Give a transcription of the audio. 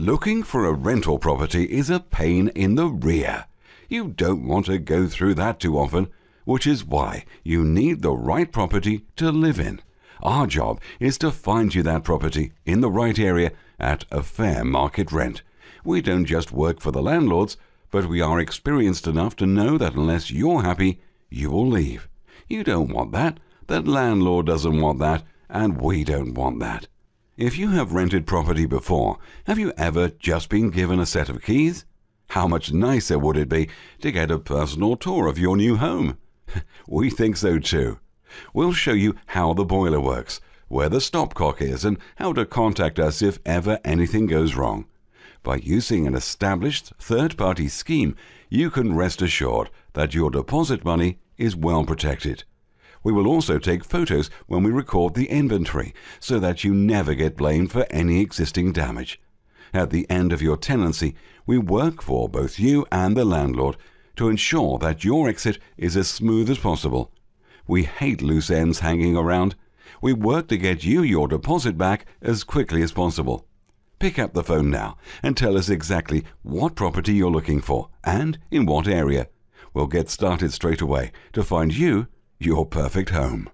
Looking for a rental property is a pain in the rear. You don't want to go through that too often, which is why you need the right property to live in. Our job is to find you that property in the right area at a fair market rent. We don't just work for the landlords, but we are experienced enough to know that unless you're happy, you will leave. You don't want that, the landlord doesn't want that, and we don't want that. If you have rented property before, have you ever just been given a set of keys? How much nicer would it be to get a personal tour of your new home? we think so too. We'll show you how the boiler works, where the stopcock is, and how to contact us if ever anything goes wrong. By using an established third party scheme, you can rest assured that your deposit money is well protected. We will also take photos when we record the inventory so that you never get blamed for any existing damage. At the end of your tenancy, we work for both you and the landlord to ensure that your exit is as smooth as possible. We hate loose ends hanging around. We work to get you your deposit back as quickly as possible. Pick up the phone now and tell us exactly what property you're looking for and in what area. We'll get started straight away to find you your perfect home.